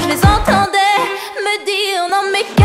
je les entendais me dire non mais